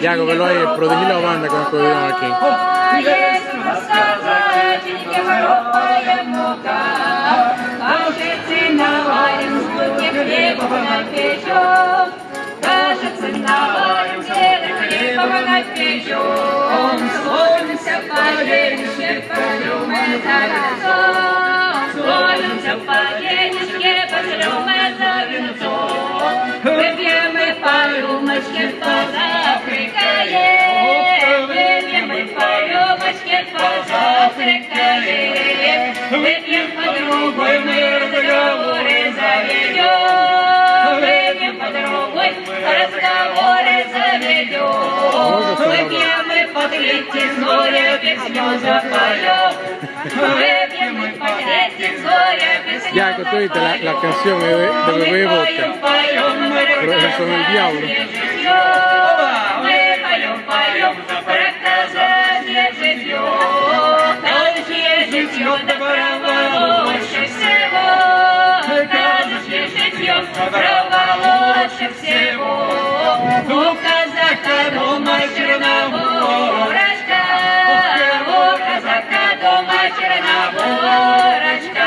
Яко, велой, продели la banda con este video aquí. Кажется, наварим деда хлеба напечем, Сложимся по денежке, полюбим по-денежке, пожрем за венцом, Выпьем мы по рюмочке, позавтракаем, Выпьем мы по рюмочке, позавтракаем, Выпьем по другой, мы разговоры заведем, Выпьем по другой, разговоры заведем, Выпьем мы по третьей, зоря песню запоем, Ya, que la, la canción de, de Bebé Boca. Pero son el diablo. Черноборочка, у казака дома черноборочка.